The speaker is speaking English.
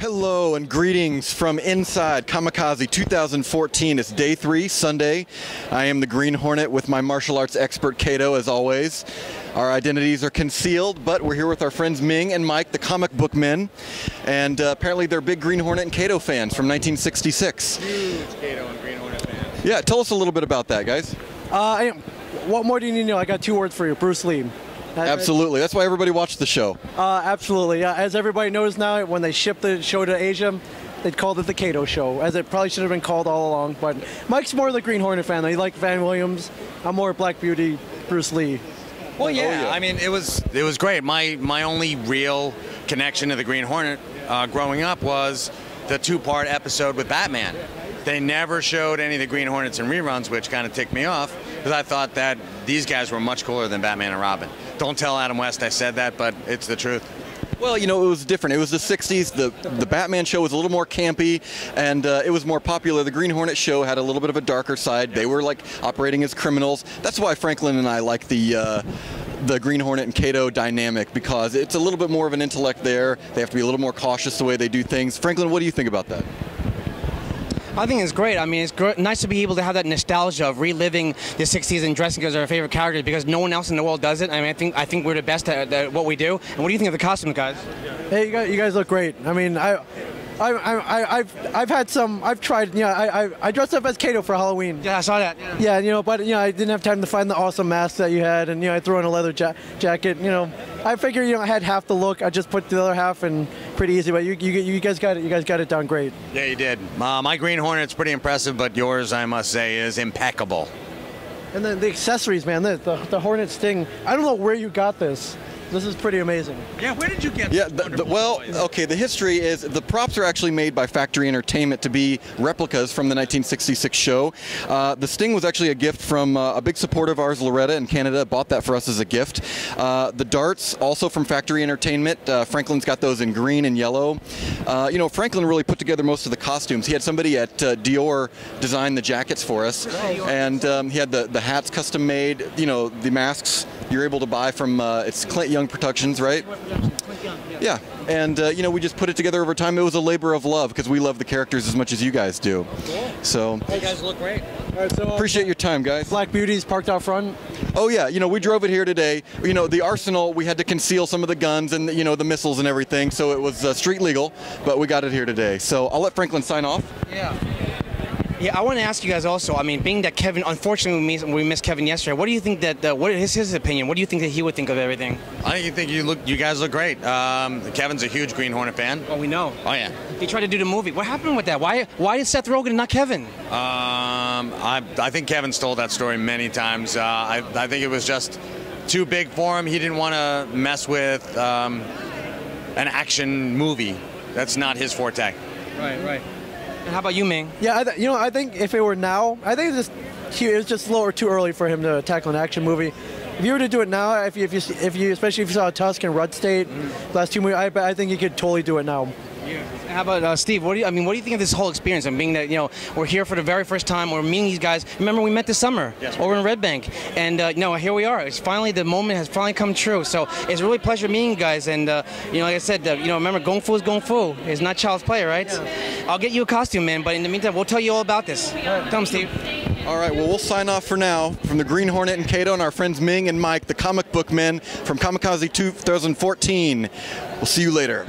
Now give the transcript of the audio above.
Hello and greetings from inside Comikaze 2014. It's day three, Sunday. I am the Green Hornet with my martial arts expert Kato, as always. Our identities are concealed, but we're here with our friends Ming and Mike, the comic book men, and uh, apparently they're big Green Hornet and Kato fans from 1966. Huge Kato and Green Hornet fans. Yeah, tell us a little bit about that, guys. Uh, I, what more do you need to know? I got two words for you Bruce Lee. Absolutely. That's why everybody watched the show. Uh, absolutely. Yeah. As everybody knows now, when they shipped the show to Asia, they called it the Kato Show, as it probably should have been called all along. But Mike's more of the Green Hornet fan. He liked Van Williams. I'm more Black Beauty, Bruce Lee. Well, yeah, yeah. I mean, it was it was great. My my only real connection to the Green Hornet uh, growing up was the two-part episode with Batman. They never showed any of the Green Hornets in reruns, which kind of ticked me off because I thought that these guys were much cooler than Batman and Robin. Don't tell Adam West I said that, but it's the truth. Well, you know, it was different. It was the 60s. The the Batman show was a little more campy, and uh, it was more popular. The Green Hornet show had a little bit of a darker side. They were like operating as criminals. That's why Franklin and I like the. Uh, the Green Hornet and Kato dynamic because it's a little bit more of an intellect there. They have to be a little more cautious the way they do things. Franklin, what do you think about that? I think it's great. I mean, it's gr- nice to be able to have that nostalgia of reliving the '60s and dressing as our favorite characters because no one else in the world does it. I mean, I think I think we're the best at, at what we do. And what do you think of the costumes, guys? Hey, you guys, you guys look great. I mean, I. I, I, I've, I've had some, I've tried, you know, I, I, I dressed up as Kato for Halloween. Yeah, I saw that. Yeah. Yeah, you know, but you know, I didn't have time to find the awesome mask that you had, and you know, I threw on a leather ja- jacket. You know, I figured you know I had half the look. I just put the other half, and pretty easy. But you, you, you guys got it. You guys got it done great. Yeah, you did. Uh, my Green Hornet's pretty impressive, but yours, I must say, is impeccable. And then the accessories, man, the, the, the Hornet Sting. I don't know where you got this. This is pretty amazing. Yeah, where did you get? Yeah, the, the, well, okay, the history is the props are actually made by Factory Entertainment to be replicas from the 1966 show. Uh, the Sting was actually a gift from uh, a big supporter of ours, Loretta in Canada, bought that for us as a gift. Uh, the darts, also from Factory Entertainment. Uh, Franklin's got those in green and yellow. Uh, you know, Franklin really put together most of the costumes. He had somebody at uh, Dior design the jackets for us, and um, he had the, the hats custom made. You know, the masks you're able to buy from it's Clint Young Productions, right? Yeah, and uh, you know we just put it together over time. It was a labor of love because we love the characters as much as you guys do. So You guys look great. All right, so uh, appreciate your time, guys. Black Beauty's parked out front. Oh yeah, you know we drove it here today. You know the arsenal we had to conceal some of the guns and you know the missiles and everything, so it was uh, street legal, but we got it here today. So I'll let Franklin sign off. Yeah. Yeah, I want to ask you guys also. I mean, being that Kevin, unfortunately, we missed, we missed Kevin yesterday. What do you think that? Uh, what is his opinion? What do you think that he would think of everything? I think you look, you guys look great. Um, Kevin's a huge Green Hornet fan. Well, we know. Oh yeah. He tried to do the movie. What happened with that? Why? Why is Seth Rogen and not Kevin? Um, I, I think Kevin stole that story many times. Uh, I, I think it was just too big for him. He didn't want to mess with um, an action movie. That's not his forte. Right, right. And how about you, Ming? Yeah, I th- you know, I think if it were now, I think it's just he, it's just a little too early for him to tackle an action movie. If you were to do it now, if you, if you, if you especially if you saw Tusk and Red State, last two movies, I, I think you could totally do it now. Yeah. How about uh, Steve? What do you? I mean, what do you think of this whole experience? I and being that you know we're here for the very first time, we're meeting these guys. Remember, we met this summer Yes. over in Red Bank, and uh, you know here we are. It's finally the moment has finally come true. So it's really a pleasure meeting you guys. And uh, you know, like I said, uh, you know, remember, Gong Fu is Gong Fu. It's not child's play, right? I'll get you a costume, man. But in the meantime, we'll tell you all about this. Them, Steve. All right, well, we'll sign off for now from the Green Hornet and Kato and our friends Ming and Mike, the comic book men from Comikaze 2014. We'll see you later.